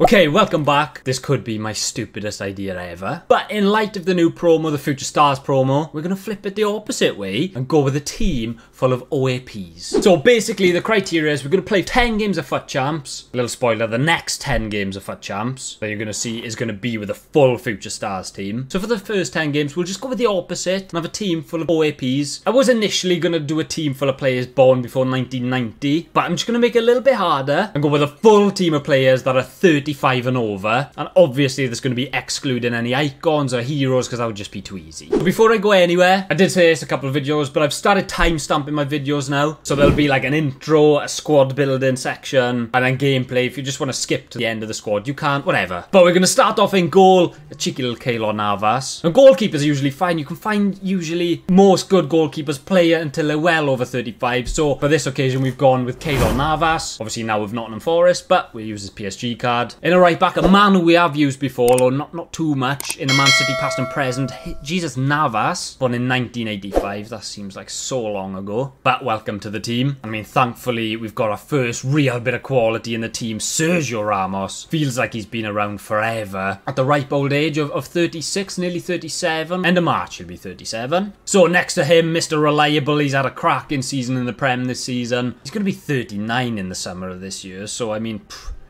Okay, welcome back. This could be my stupidest idea ever. But in light of the new promo, the Future Stars promo, we're going to flip it the opposite way and go with a team full of OAPs. So basically, the criteria is we're going to play 10 games of FUT Champs. Little spoiler, the next 10 games of FUT Champs that you're going to see is going to be with a full Future Stars team. So for the first 10 games, we'll just go with the opposite and have a team full of OAPs. I was initially going to do a team full of players born before 1990, but I'm just going to make it a little bit harder and go with a full team of players that are 30 35 and over. And obviously there's going to be excluding any icons or heroes because that would just be too easy. But before I go anywhere, I did say this a couple of videos, but I've started time stamping my videos now. So there'll be like an intro, a squad building section, and then gameplay. If you just want to skip to the end of the squad, you can't, whatever. But we're going to start off in goal, a cheeky little Keylor Navas. And goalkeepers are usually fine. You can find usually most good goalkeepers play until they're well over 35. So for this occasion, we've gone with Keylor Navas. Obviously now with Nottingham Forest, but we use his PSG card. In a right back, a man who we have used before, or not, not too much, in a Man City past and present, Jesus Navas, born in 1985. That seems like so long ago. But welcome to the team. I mean, thankfully, we've got our first real bit of quality in the team. Sergio Ramos feels like he's been around forever. At the ripe old age of, of 36, nearly 37. End of March, he'll be 37. So next to him, Mr. Reliable. He's had a cracking season in the Prem this season. He's going to be 39 in the summer of this year. So, I mean...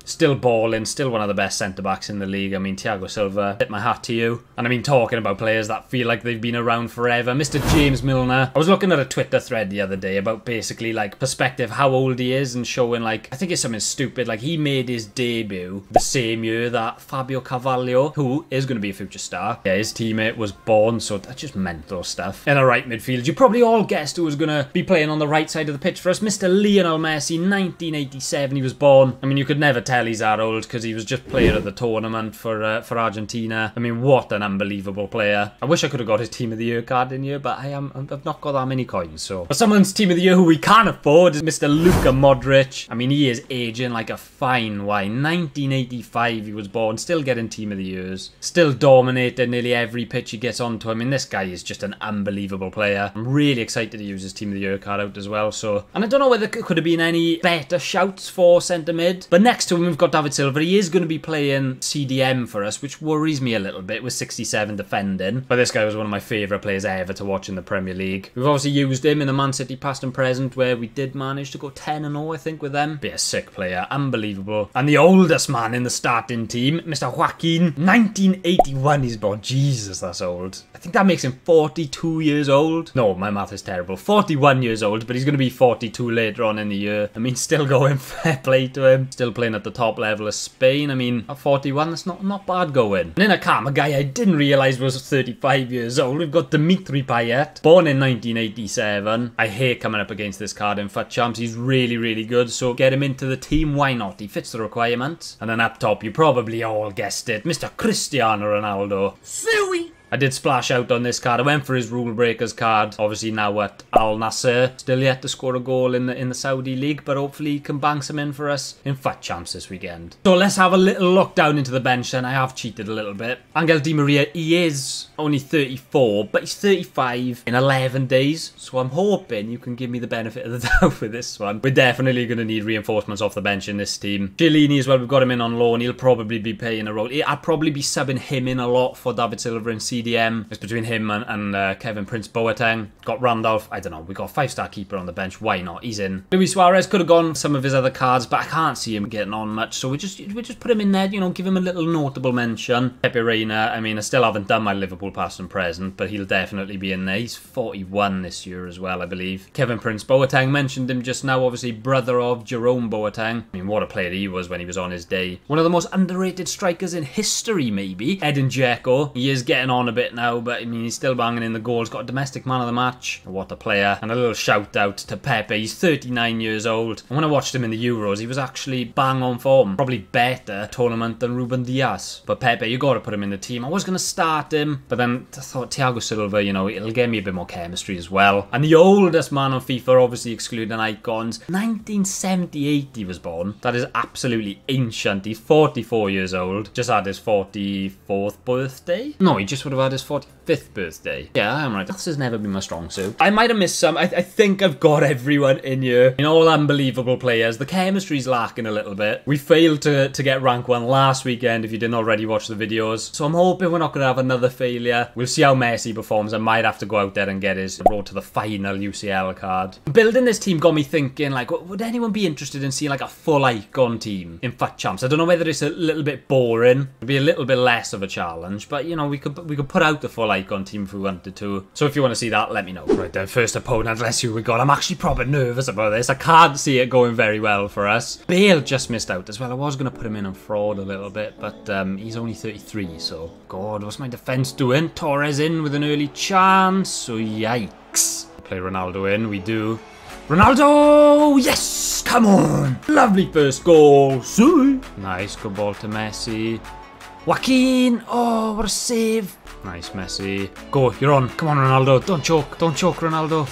Still balling, still one of the best centre backs in the league. I mean, Thiago Silva, hit my hat to you. And I mean, talking about players that feel like they've been around forever. Mr. James Milner. I was looking at a Twitter thread the other day about basically like perspective, how old he is, and showing like, I think it's something stupid. Like, he made his debut the same year that Fabio Carvalho, who is going to be a future star, yeah, his teammate was born. So that's just mental stuff. In a right midfield, you probably all guessed who was going to be playing on the right side of the pitch for us. Mr. Lionel Messi, 1987, he was born. I mean, you could never tell tell he's that old because he was just player of the tournament for uh, for Argentina. I mean, what an unbelievable player. I wish I could have got his team of the year card in here, but I am I've not got that many coins. So, but someone's team of the year who we can't afford is Mr. Luka Modric. I mean, he is aging like a fine wine. 1985 he was born, still getting team of the years, still dominating nearly every pitch he gets onto. I mean, this guy is just an unbelievable player. I'm really excited to use his team of the year card out as well. So, and I don't know whether it could have been any better shouts for centre mid, but next to him we've got David Silva. He is going to be playing CDM for us, which worries me a little bit with 67 defending. But this guy was one of my favourite players ever to watch in the Premier League. We've obviously used him in the Man City past and present, where we did manage to go 10 and 0, I think, with them. Be a sick player, unbelievable. And the oldest man in the starting team, Mr. Joaquin, 1981 he's born. Jesus, that's old. I think that makes him 42 years old. No, my math is terrible. 41 years old, but he's going to be 42 later on in the year. I mean, still going fair play to him. Still playing at the top level of Spain. I mean, at 41, that's not, not bad going. And in a car, a guy I didn't realise was 35 years old. We've got Dimitri Payet, born in 1987. I hate coming up against this card in FUT Champs. He's really, really good. So get him into the team. Why not? He fits the requirements. And then up top, you probably all guessed it. Mr. Cristiano Ronaldo. Suey! I did splash out on this card. I went for his rule breakers card. Obviously now at Al Nassr. Still yet to score a goal in the in the Saudi league, but hopefully he can bang some in for us in FUT Champs this weekend. So let's have a little look down into the bench and I have cheated a little bit. Angel Di Maria, he is only 34, but he's 35 in 11 days. So I'm hoping you can give me the benefit of the doubt with this one. We're definitely going to need reinforcements off the bench in this team. Chiellini as well, we've got him in on loan. He'll probably be playing a role. I'd probably be subbing him in a lot for David Silva and CD It's between him and, and uh, Kevin Prince Boateng. Got Randolph. I don't know. We got five star keeper on the bench. Why not? He's in. Luis Suarez could have gone some of his other cards, but I can't see him getting on much. So we just we just put him in there. You know, give him a little notable mention. Pepe Reina. I mean, I still haven't done my Liverpool past and present, but he'll definitely be in there. He's 41 this year as well, I believe. Kevin Prince Boateng mentioned him just now. Obviously, brother of Jerome Boateng. I mean, what a player he was when he was on his day. One of the most underrated strikers in history, maybe. Edin Dzeko. He is getting on a bit now, but I mean, he's still banging in the goals. Got a domestic man of the match. What a player. And a little shout out to Pepe. He's 39 years old. And when I watched him in the Euros, he was actually bang on form. Probably better tournament than Ruben Dias. But Pepe, you got to put him in the team. I was going to start him, but then I thought Thiago Silva, you know, it'll get me a bit more chemistry as well. And the oldest man on FIFA, obviously excluding icons, 1978 he was born. That is absolutely ancient. He's 44 years old. Just had his 44th birthday. No, he just would about is 40 fifth birthday. Yeah, I'm right. this has never been my strong suit. I might have missed some. I, th I, think I've got everyone in here. In all unbelievable players, the chemistry's lacking a little bit. We failed to, to get rank one last weekend if you didn't already watch the videos. So I'm hoping we're not going to have another failure. We'll see how Messi performs. I might have to go out there and get his road to the final UCL card. Building this team got me thinking, like, would anyone be interested in seeing like a full icon team in FUT Champs? I don't know whether it's a little bit boring. It'd be a little bit less of a challenge, but you know, we could we could put out the full icon team if we wanted to. So if you want to see that, let me know. Right then, first opponent, let's see who we got. I'm actually probably nervous about this. I can't see it going very well for us. Bale just missed out as well. I was going to put him in on fraud a little bit, but um, he's only 33, so... God, what's my defence doing? Torres in with an early chance, so yikes. Play Ronaldo in, we do. Ronaldo! Yes! Come on! Lovely first goal. See? Nice, good ball to Messi. Joaquin! Oh, what a save! Nice, Messi. Go, you're on. Come on, Ronaldo. Don't choke. Don't choke, Ronaldo.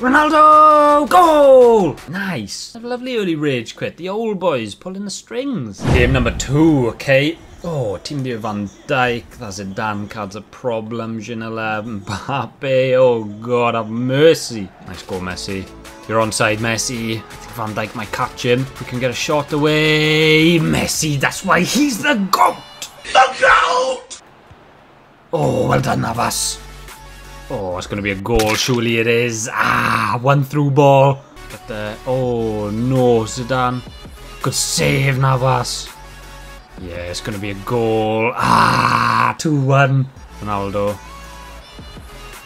Ronaldo! Goal! Nice. A lovely early rage quit. The old boys pulling the strings. Game number two, okay. Oh, Team Van Dijk. That's a damn card's a problem. Ginola, Mbappe. Oh, God, have mercy. Nice goal, Messi. You're onside, Messi. I think Van Dijk might catch him. We can get a shot away. Messi, that's why he's the GOAT! The GOAT! Oh, well done, Navas. Oh, it's going to be a goal. Surely it is. Ah, one through ball. But, uh, oh, no, Zidane. Good save, Navas. Yeah, it's going to be a goal. Ah, 2-1. Ronaldo.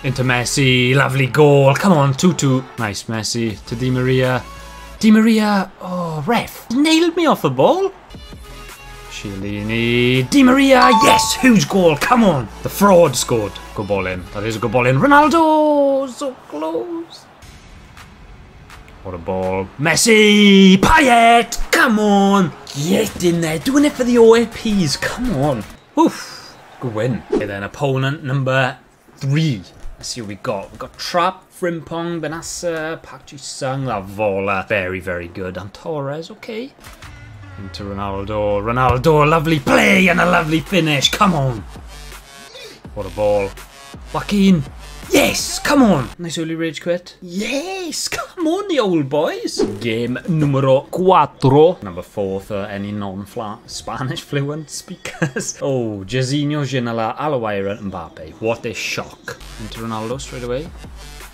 Into Messi. Lovely goal. Come on, 2-2. Nice, Messi. To Di Maria. Di Maria. Oh, ref. Nailed me off the ball. Chiellini. Di Maria. Yes, huge goal. Come on. The fraud scored. Good ball in. That is a good ball in. Ronaldo. So close. What a ball. Messi. Payet. Come on. Get in there. Doing it for the OAPs. Come on. Oof. Good win. Okay, then opponent number three. Let's see what we got. We've got Trapp, Frimpong, Benassa, Park Ji-sung, Lavola. Very, very good. And Torres, okay. Into Ronaldo. Ronaldo, lovely play and a lovely finish. Come on. What a ball. Joaquin. Yes, come on. Nice early rage quit. Yes, come on, the old boys. Game numero cuatro. Number four for uh, any non-Spanish fluent speakers. oh, Jairzinho, Ginola, Alawaira, and Mbappe. What a shock. Into Ronaldo straight away.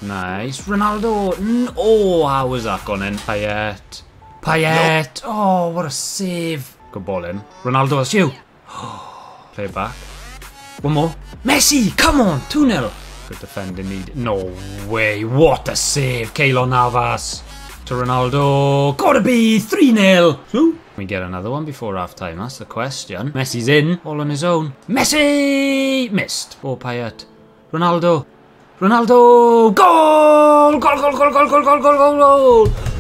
Nice. Ronaldo. Oh, how was that gone in? Payet. Payet. Oh, what a save. Good ball in. Ronaldo, it's you. Play it back. One more. Messi, come on. 2-0. Good defender need. No way. What a save. Keylor Navas to Ronaldo. Gotta be 3-0. We get another one before half time. That's the question. Messi's in. All on his own. Messi! Missed. Oh, Payet. Ronaldo. Ronaldo. Goal! Goal, goal, goal, goal, goal, goal, goal, goal,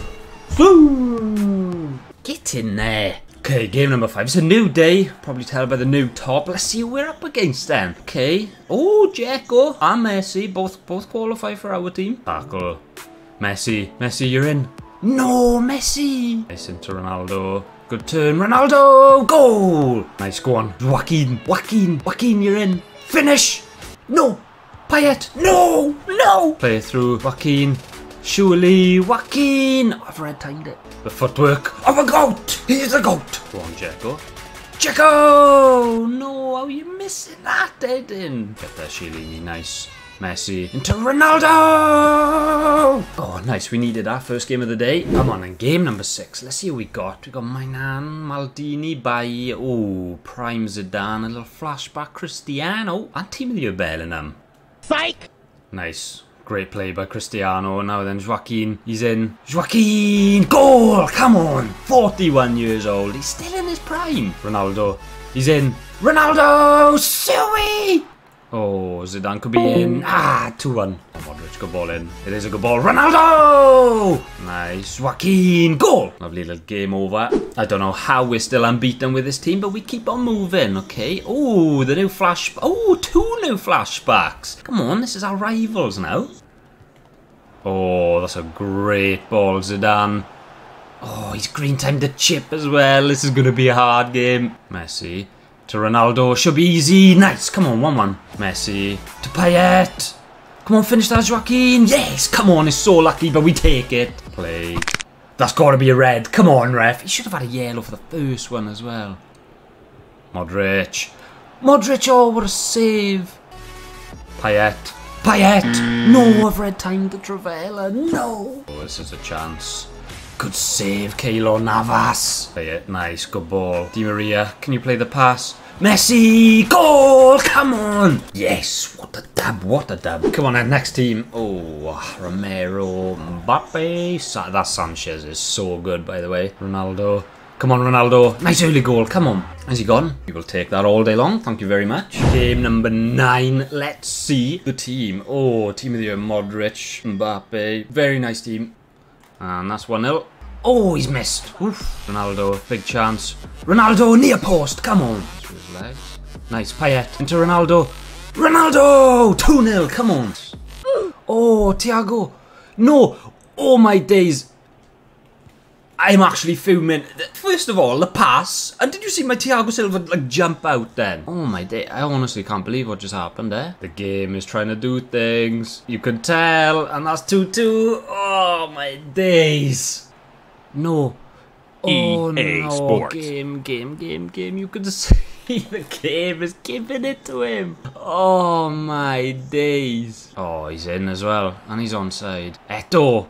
Get in there. Okay, game number five. It's a new day. Probably tell by the new top. Let's see who we're up against then. Okay. Oh, Dzeko and ah, Messi. Both both qualify for our team. Tackle. Messi. Messi, you're in. No, Messi. Nice into Ronaldo. Good turn. Ronaldo. Goal. Nice, go on. Joaquin. Joaquin. Joaquin, you're in. Finish. No. Payet. No. No. Play through. Joaquin. Surely. Joaquin. Oh, I've red timed it. The footwork of a goat! He's a goat! Go on, Dzeko. Dzeko! No, how are you missing that, Edin? Get there, Chiellini. Nice. Messi. Into Ronaldo! Oh, nice. We needed our first game of the day. Come on, and game number six. Let's see who we got. We got Maignan, Maldini, Bailly. Oh, Prime Zidane. A little flashback. Cristiano. And Team of the Year Bellingham. Psych! Nice. Great play by Cristiano. Now then, Joaquin. He's in. Joaquin! Goal! Come on! 41 years old. He's still in his prime. Ronaldo. He's in. Ronaldo! Suey! Oh, Zidane could be in. Ah, 2-1. Oh, Modric, good ball in. It is a good ball. Ronaldo! Nice. Joaquin! Goal! Lovely little game over. I don't know how we're still unbeaten with this team, but we keep on moving, okay? Oh, the new flash... Oh, two new flashbacks. Come on, this is our rivals now. Oh, that's a great ball, Zidane. Oh, he's green timed the chip as well. This is going to be a hard game. Messi. To Ronaldo. Should be easy. Nice. Come on, 1-1. Messi. To Payet. Come on, finish that, Joaquin. Yes, come on. It's so lucky, but we take it. Play. That's got to be a red. Come on, ref. He should have had a yellow for the first one as well. Modric. Modric, oh, what a save. Payet. Payet. No, I've read time to Travella. No. Oh, this is a chance. Good save, Keylor Navas. Payet, nice, good ball. Di Maria, can you play the pass? Messi, goal, come on. Yes, what a dab, what a dab. Come on, then, next team. Oh, Romero, Mbappe. That Sanchez is so good, by the way. Ronaldo. Come on, Ronaldo. Nice early goal. Come on. Has he gone? We will take that all day long. Thank you very much. Game number nine. Let's see the team. Oh, team of the year. Modric, Mbappe. Very nice team. And that's 1-0. Oh, he's missed. Oof. Ronaldo, big chance. Ronaldo, near post. Come on. Nice. Payet into Ronaldo. Ronaldo! 2-0. Come on. Oh, Thiago. No. Oh, my days. I'm actually fuming. First of all, the pass. And did you see my Thiago Silva like jump out then? Oh my day. I honestly can't believe what just happened there. The game is trying to do things. You can tell. And that's 2-2. Oh my days. No. Oh EA no. Sports. Game, game, game, game. You can see the game is giving it to him. Oh my days. Oh, he's in as well. And he's onside. Eto'o.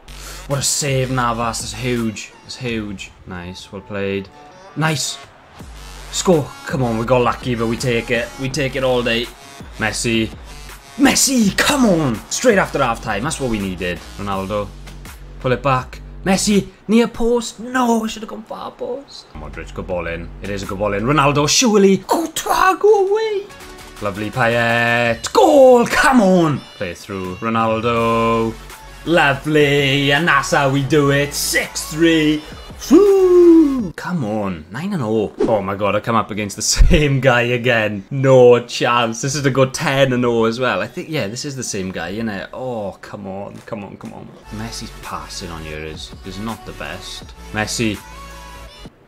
What a save, Navas. That's huge. Huge. Nice. Well played. Nice. Score. Come on, we got lucky, but we take it. We take it all day. Messi. Messi, come on. Straight after half time. That's what we needed. Ronaldo. Pull it back. Messi, near post. No, I should have gone far post. Modric, good ball in. It is a good ball in. Ronaldo, surely. Oh, Thiago away. Lovely Payet. Goal, come on. Play through. Ronaldo. Lovely. And that's how we do it. 6-3. Woo! Come on, 9 and 0. Oh my god, I come up against the same guy again. No chance. This is a good 10 and 0 as well. I think, yeah, this is the same guy, isn't it? Oh, come on, come on, come on. Messi's passing on is, is not the best. Messi.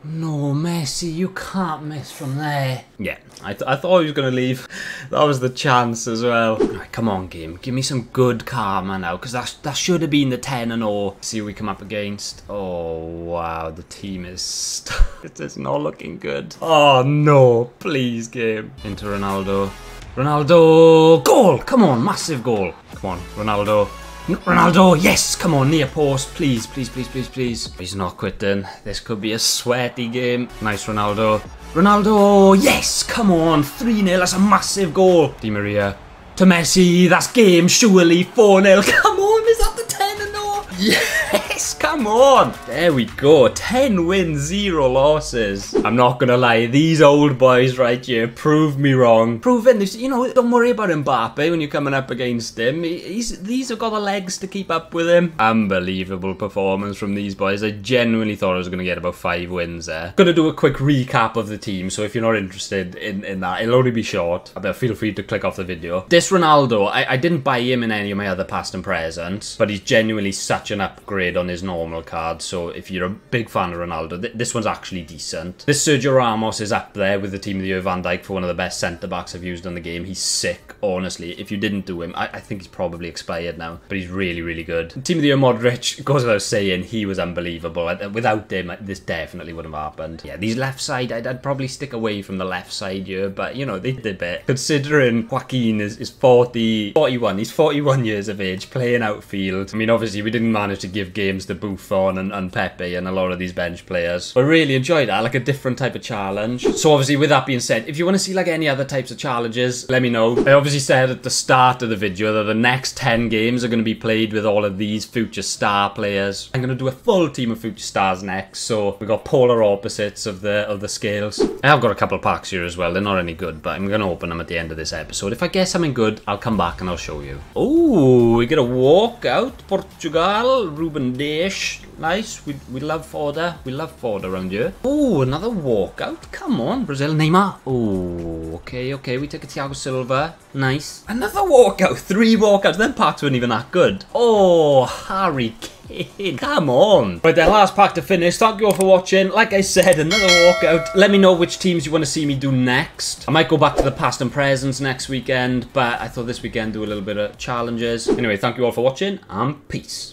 No, Messi, you can't miss from there. Yeah, I, th I thought he was going to leave. That was the chance as well. Right, come on, game. Give me some good karma now, because that, that should have been the 10 and 0. See who we come up against. Oh, wow, the team is... it is not looking good. Oh, no. Please, game. Into Ronaldo. Ronaldo! Goal! Come on, massive goal. Come on, Ronaldo. Ronaldo, yes, come on, near post, please, please, please, please, please. He's not quitting. This could be a sweaty game. Nice, Ronaldo. Ronaldo, yes, come on, 3-0, that's a massive goal. Di Maria. To Messi, that's game, surely, 4-0. Come on, is that the 10 and 0? Yes, come on. There we go, 10 wins, 0 losses. I'm not gonna lie, these old boys right here prove me wrong. Proven this, you know, don't worry about Mbappe when you're coming up against him. He's, these have got the legs to keep up with him. Unbelievable performance from these boys. I genuinely thought I was gonna get about five wins there. Gonna do a quick recap of the team, so if you're not interested in, in that, it'll only be short. Uh, but feel free to click off the video. This Ronaldo, I, I didn't buy him in any of my other past and present, but he's genuinely such an upgrade on his normal card. So if you're a big fan of Ronaldo, th this one's actually decent. This Sergio Ramos is up there with the team of the year Van Dijk for one of the best centre backs I've used in the game. He's sick, honestly. If you didn't do him, I, I think he's probably expired now, but he's really, really good. Team of the year Modric goes without saying, he was unbelievable. Without him, this definitely wouldn't have happened. Yeah, these left side, I'd, I'd probably stick away from the left side here, but you know, they did bit. Considering Joaquin is, is 40, 41, he's 41 years of age, playing outfield. I mean, obviously, we didn't manage to give games to Buffon and, and Pepe and a lot of these bench players. But really enjoyed that, like a different type of challenge. So obviously, with that being said, if you want to see like any other types of challenges, let me know. I obviously said at the start of the video that the next 10 games are going to be played with all of these future star players. I'm going to do a full team of future stars next, so we've got polar opposites of the of the scales. I have got a couple of packs here as well. They're not any good, but I'm going to open them at the end of this episode. If I get something good, I'll come back and I'll show you. Oh, we get a walk out Portugal, Ruben Dias. Modric. Nice. We, we love Fodder. We love Fodder around here. Oh, another walkout. Come on, Brazil. Neymar. Oh, okay, okay. We take a Thiago Silva. Nice. Another walkout. Three walkouts. Then packs weren't even that good. Oh, Harry Kane. Come on. Right then, last pack to finish. Thank you all for watching. Like I said, another walkout. Let me know which teams you want to see me do next. I might go back to the past and presents next weekend, but I thought this weekend do a little bit of challenges. Anyway, thank you all for watching, and peace.